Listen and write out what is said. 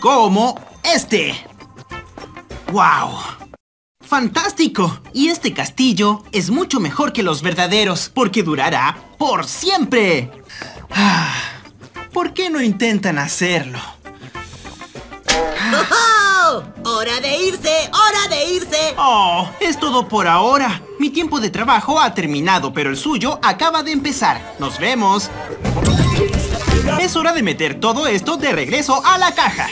Como este. ¡Wow! ¡Fantástico! Y este castillo es mucho mejor que los verdaderos, porque durará por siempre. Ah, ¿Por qué no intentan hacerlo? ¡Oh! ¡Hora de irse! ¡Hora de irse! Oh, es todo por ahora. Mi tiempo de trabajo ha terminado, pero el suyo acaba de empezar. Nos vemos. Hora de meter todo esto de regreso a la caja.